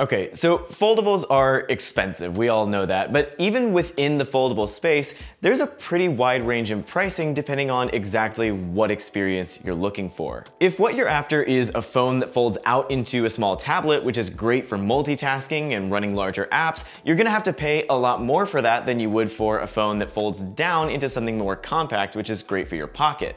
Okay, so foldables are expensive, we all know that, but even within the foldable space, there's a pretty wide range in pricing depending on exactly what experience you're looking for. If what you're after is a phone that folds out into a small tablet, which is great for multitasking and running larger apps, you're gonna have to pay a lot more for that than you would for a phone that folds down into something more compact, which is great for your pocket.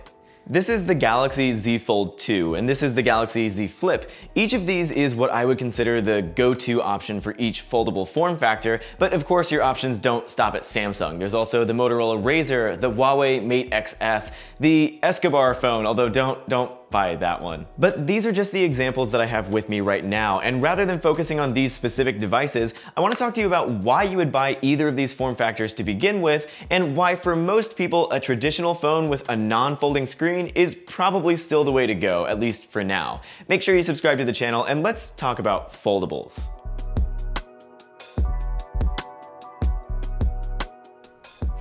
This is the Galaxy Z Fold 2, and this is the Galaxy Z Flip. Each of these is what I would consider the go-to option for each foldable form factor, but of course your options don't stop at Samsung. There's also the Motorola Razr, the Huawei Mate XS, the Escobar phone, although don't, don't that one. But these are just the examples that I have with me right now, and rather than focusing on these specific devices, I wanna talk to you about why you would buy either of these form factors to begin with, and why for most people, a traditional phone with a non-folding screen is probably still the way to go, at least for now. Make sure you subscribe to the channel, and let's talk about foldables.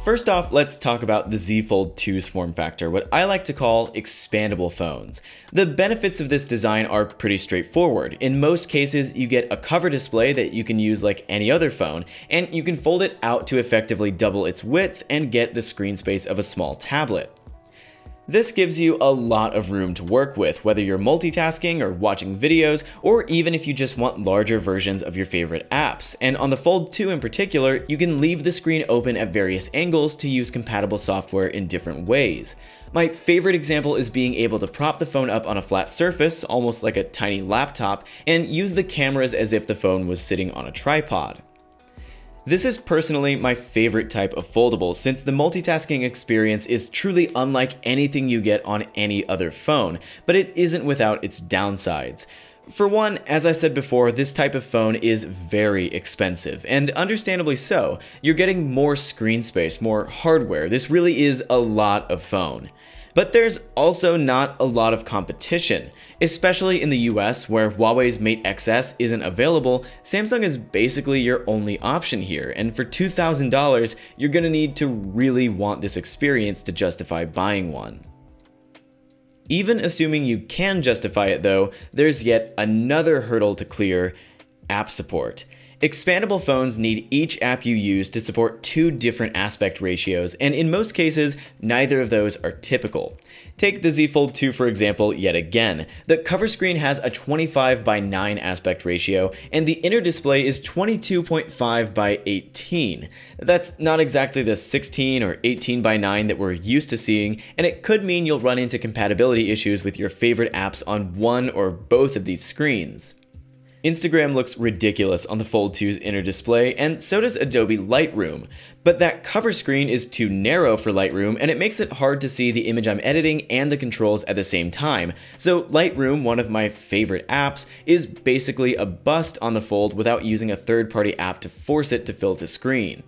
First off, let's talk about the Z Fold 2's form factor, what I like to call expandable phones. The benefits of this design are pretty straightforward. In most cases, you get a cover display that you can use like any other phone, and you can fold it out to effectively double its width and get the screen space of a small tablet. This gives you a lot of room to work with, whether you're multitasking or watching videos, or even if you just want larger versions of your favorite apps. And on the Fold 2 in particular, you can leave the screen open at various angles to use compatible software in different ways. My favorite example is being able to prop the phone up on a flat surface, almost like a tiny laptop, and use the cameras as if the phone was sitting on a tripod. This is personally my favorite type of foldable since the multitasking experience is truly unlike anything you get on any other phone, but it isn't without its downsides. For one, as I said before, this type of phone is very expensive, and understandably so. You're getting more screen space, more hardware. This really is a lot of phone. But there's also not a lot of competition. Especially in the US where Huawei's Mate XS isn't available, Samsung is basically your only option here, and for $2,000, you're gonna need to really want this experience to justify buying one. Even assuming you can justify it though, there's yet another hurdle to clear, app support. Expandable phones need each app you use to support two different aspect ratios, and in most cases, neither of those are typical. Take the Z Fold 2 for example yet again. The cover screen has a 25 by 9 aspect ratio, and the inner display is 22.5 by 18. That's not exactly the 16 or 18 by 9 that we're used to seeing, and it could mean you'll run into compatibility issues with your favorite apps on one or both of these screens. Instagram looks ridiculous on the Fold 2's inner display, and so does Adobe Lightroom. But that cover screen is too narrow for Lightroom, and it makes it hard to see the image I'm editing and the controls at the same time. So Lightroom, one of my favorite apps, is basically a bust on the Fold without using a third-party app to force it to fill the screen.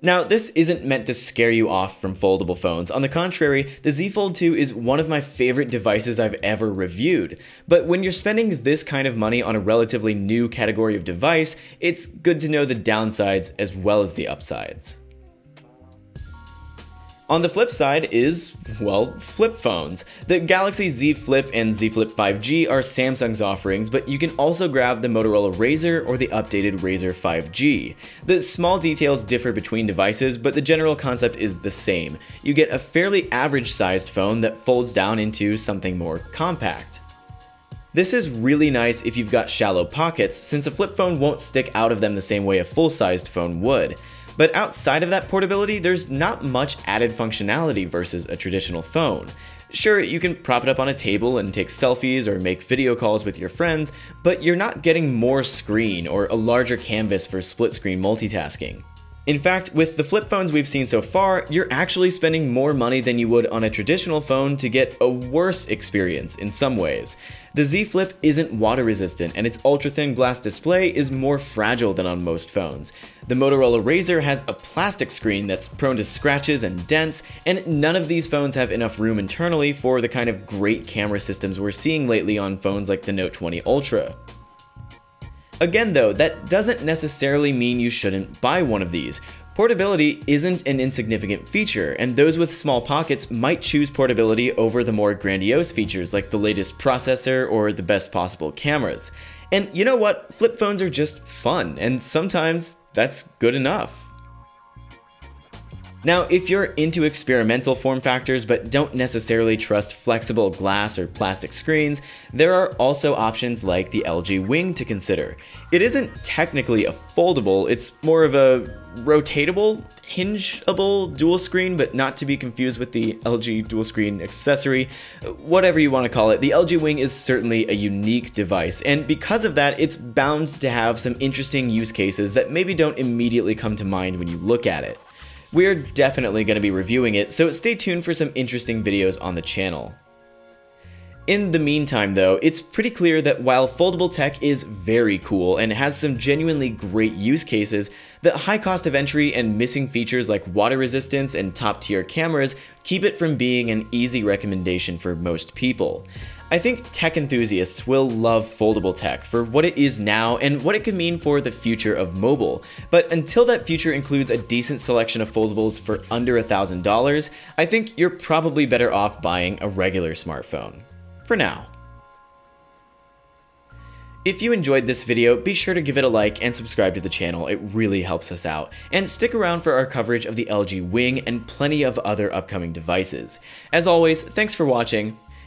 Now, this isn't meant to scare you off from foldable phones. On the contrary, the Z Fold 2 is one of my favorite devices I've ever reviewed. But when you're spending this kind of money on a relatively new category of device, it's good to know the downsides as well as the upsides. On the flip side is, well, flip phones. The Galaxy Z Flip and Z Flip 5G are Samsung's offerings, but you can also grab the Motorola Razr or the updated Razr 5G. The small details differ between devices, but the general concept is the same. You get a fairly average sized phone that folds down into something more compact. This is really nice if you've got shallow pockets, since a flip phone won't stick out of them the same way a full-sized phone would. But outside of that portability, there's not much added functionality versus a traditional phone. Sure, you can prop it up on a table and take selfies or make video calls with your friends, but you're not getting more screen or a larger canvas for split screen multitasking. In fact, with the flip phones we've seen so far, you're actually spending more money than you would on a traditional phone to get a worse experience in some ways. The Z Flip isn't water resistant and its ultra thin glass display is more fragile than on most phones. The Motorola Razr has a plastic screen that's prone to scratches and dents, and none of these phones have enough room internally for the kind of great camera systems we're seeing lately on phones like the Note 20 Ultra. Again though, that doesn't necessarily mean you shouldn't buy one of these. Portability isn't an insignificant feature, and those with small pockets might choose portability over the more grandiose features like the latest processor or the best possible cameras. And you know what? Flip phones are just fun, and sometimes that's good enough. Now, if you're into experimental form factors but don't necessarily trust flexible glass or plastic screens, there are also options like the LG Wing to consider. It isn't technically a foldable, it's more of a rotatable, hingeable dual screen, but not to be confused with the LG dual screen accessory. Whatever you want to call it, the LG Wing is certainly a unique device, and because of that, it's bound to have some interesting use cases that maybe don't immediately come to mind when you look at it. We're definitely going to be reviewing it, so stay tuned for some interesting videos on the channel. In the meantime though, it's pretty clear that while foldable tech is very cool and has some genuinely great use cases, the high cost of entry and missing features like water resistance and top tier cameras keep it from being an easy recommendation for most people. I think tech enthusiasts will love foldable tech for what it is now and what it could mean for the future of mobile. But until that future includes a decent selection of foldables for under $1,000, I think you're probably better off buying a regular smartphone. For now. If you enjoyed this video, be sure to give it a like and subscribe to the channel, it really helps us out. And stick around for our coverage of the LG Wing and plenty of other upcoming devices. As always, thanks for watching,